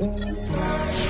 Yeah.